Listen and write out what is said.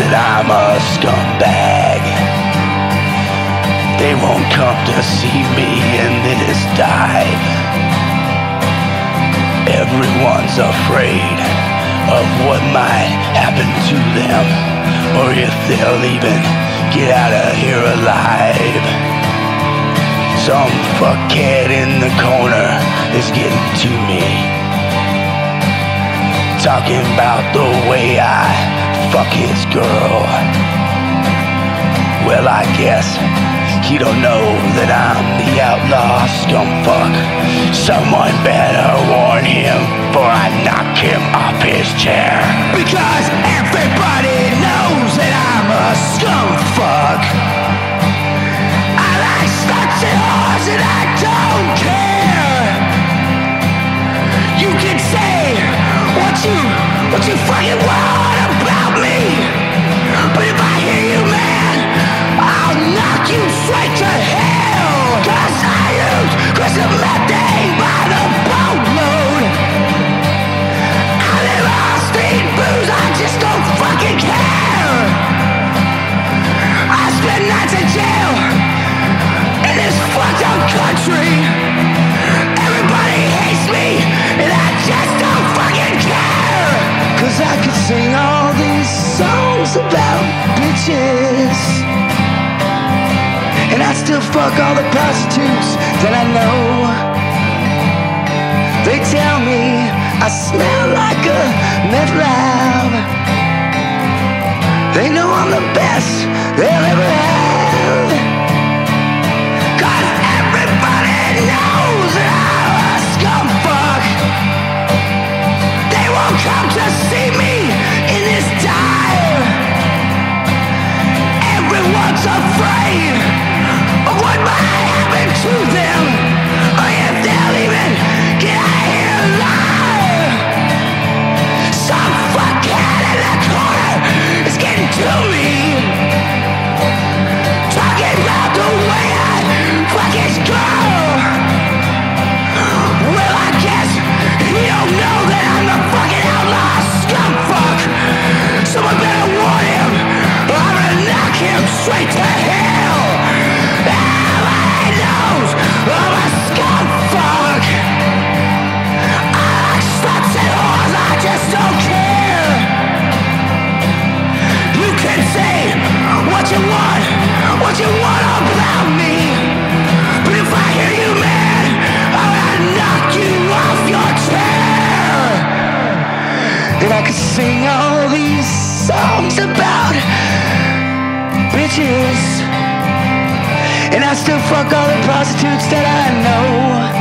that I'm a scumbag. They won't come to see me in this dive. Everyone's afraid of what might happen to them, or if they'll even get out of here alive. Some fuckhead in the corner is getting to me. Talking about the way I fuck his girl. Well, I guess he don't know that I'm the outlaw scumfuck. Someone better warn him, for I knock him off his chair. Because everybody knows that I'm a scumfuck. I like sluts and and I bitches. And I still fuck all the prostitutes that I know. They tell me I smell like a meth lab. They know I'm the best him And I still fuck all the prostitutes that I know.